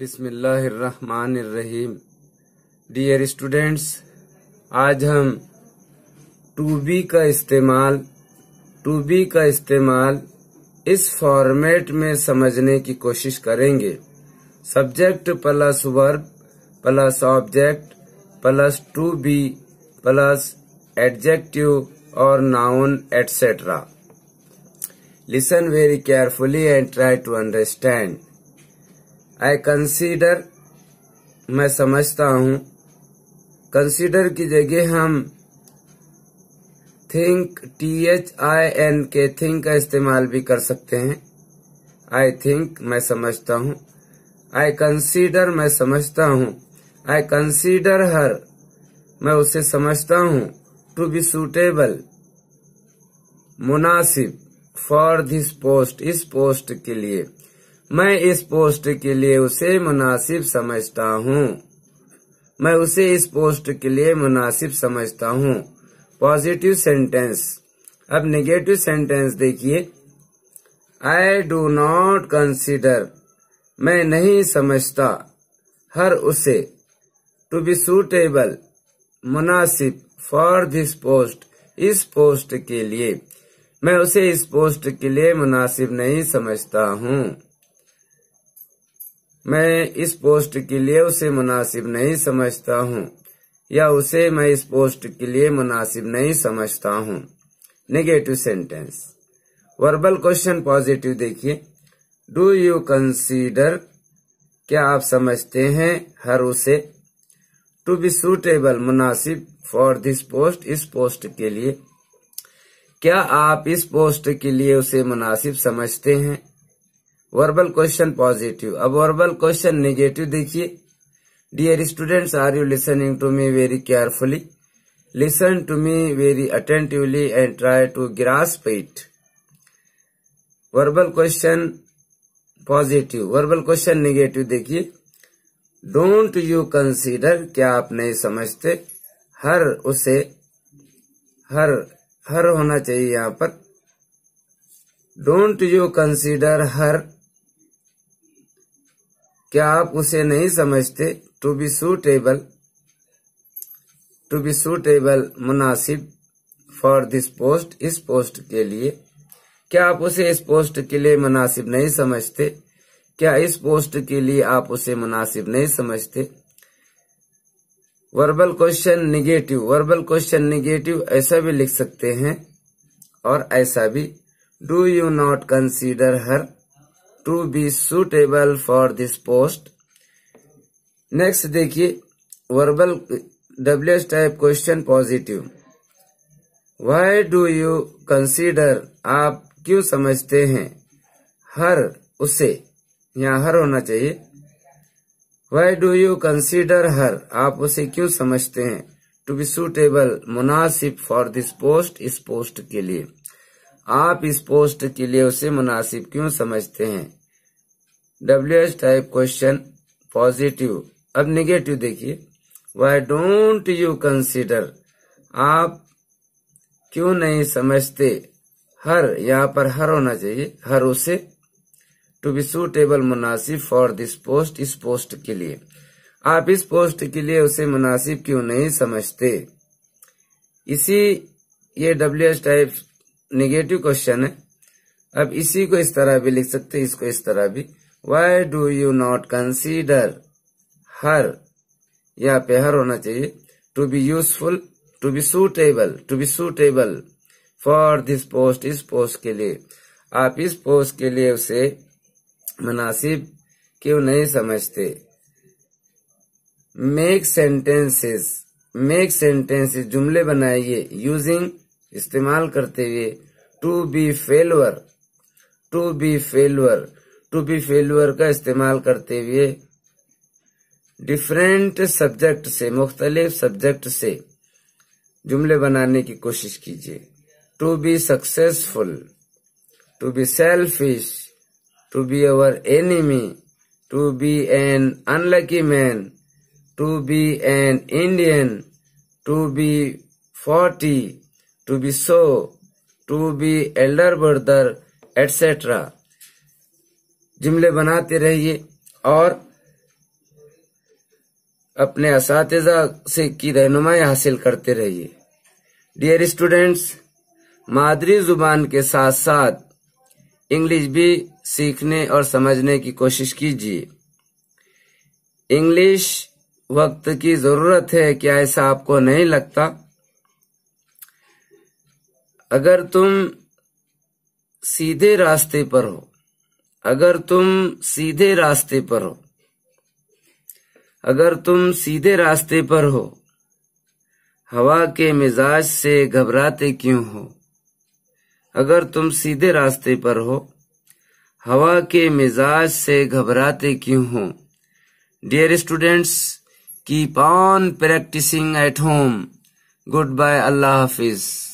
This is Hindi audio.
बिस्मिल्लाहिर्रहमानिर्रहीम। डियर स्टूडेंट्स आज हम टू बी का इस्तेमाल टू बी का इस्तेमाल इस फॉर्मेट में समझने की कोशिश करेंगे। Subject plus verb plus object plus to be plus adjective और noun et cetera listen very carefully and try to understand I consider मैं समझता हूँ कंसीडर की जगह हम think T H I N K think का इस्तेमाल भी कर सकते हैं। आई थिंक मैं समझता हूँ। आई कंसीडर मैं समझता हूँ। आई कंसीडर हर मैं उसे समझता हूँ। टू बी सुटेबल मुनासिब फॉर दिस पोस्ट इस पोस्ट के लिए। मैं इस पोस्ट के लिए उसे मुनासिब समझता हूँ। मैं उसे इस पोस्ट के लिए मुनासिब समझता हूँ। Positive sentence. अब नेगेटिव सेंटेंस देखिए। आई डू नॉट कंसिडर मैं नहीं समझता हर उसे। टू बी सूटेबल मुनासिब फॉर दिस पोस्ट इस पोस्ट के लिए। मैं उसे इस पोस्ट के लिए मुनासिब नहीं समझता हूँ। मैं इस पोस्ट के लिए उसे मुनासिब नहीं समझता हूँ, या उसे मैं इस पोस्ट के लिए मुनासिब नहीं समझता हूँ। Negative sentence verbal question positive देखिए। डू यू कंसीडर क्या आप समझते हैं हर उसे? टू बी सुटेबल मुनासिब फॉर दिस पोस्ट इस पोस्ट के लिए। क्या आप इस पोस्ट के लिए उसे मुनासिब समझते हैं? वर्बल क्वेश्चन पॉजिटिव अब वर्बल क्वेश्चन निगेटिव देखिए dear students are you listening to me very carefully listen to me very attentively and try to grasp it verbal question positive verbal question negative देखिए डोंट यू कंसीडर क्या आप नहीं समझते? हर उसे, हर हर होना चाहिए यहाँ पर। डोंट यू कंसीडर हर क्या आप उसे नहीं समझते? To be suitable to be suitable मुनासिब फॉर दिस पोस्ट इस पोस्ट के लिए। क्या आप उसे इस पोस्ट के लिए मुनासिब नहीं समझते? क्या इस पोस्ट के लिए आप उसे मुनासिब नहीं समझते? Verbal question negative verbal question negative ऐसा भी लिख सकते हैं और ऐसा भी। Do you not consider her to be suitable for this post next देखिए verbal W S type question positive why do you consider आप क्यों समझते हैं? हर, उसे। यहाँ हर होना चाहिए। Why do you consider her? आप उसे क्यों समझते हैं? टू बी सुटेबल मुनासिब फॉर दिस पोस्ट इस पोस्ट के लिए। आप इस पोस्ट के लिए उसे मुनासिब क्यों समझते हैं? W H type question positive अब निगेटिव देखिए। वाई डोंट यू कंसिडर आप क्यों नहीं समझते? हर, यहाँ पर हर होना चाहिए। हर उसे। टू बी सुटेबल मुनासिब फॉर दिस पोस्ट इस पोस्ट के लिए। आप इस पोस्ट के लिए उसे मुनासिब क्यों नहीं समझते? इसी ये W H type negative question है। अब इसी को इस तरह भी लिख सकते हैं, इसको इस तरह भी। Why do you not consider her यहाँ पे हर होना चाहिए। To be useful to be suitable to be suitable for this post इस पोस्ट के लिए। आप इस पोस्ट के लिए उसे मुनासिब क्यों नहीं समझते? मेक सेंटेंसेस मेक सेंटेंसेस जुमले बनाइए यूजिंग इस्तेमाल करते हुए to be failure to be failure to be failure का इस्तेमाल करते हुए डिफरेंट सब्जेक्ट से, मुख्तलिफ़ सब्जेक्ट से जुमले बनाने की कोशिश कीजिए। To be successful to be selfish to be our enemy to be an unlucky man to be an Indian to be forty to be so, to be elder brother, etc. जुमले बनाते रहिए और अपने इस से की रहनुमाई हासिल करते रहिए। डियर स्टूडेंट्स मादरी ज़ुबान के साथ साथ इंग्लिश भी सीखने और समझने की कोशिश कीजिए। इंग्लिश वक्त की ज़रूरत है क्या ऐसा आपको नहीं लगता। अगर तुम सीधे रास्ते पर हो, अगर तुम सीधे रास्ते पर हो, अगर तुम सीधे रास्ते पर हो, हवा के मिजाज से घबराते क्यों हो? अगर तुम सीधे रास्ते पर हो, हवा के मिजाज से घबराते क्यों हो? Dear students keep on practising at home goodbye Allah Hafiz